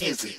Tizzy.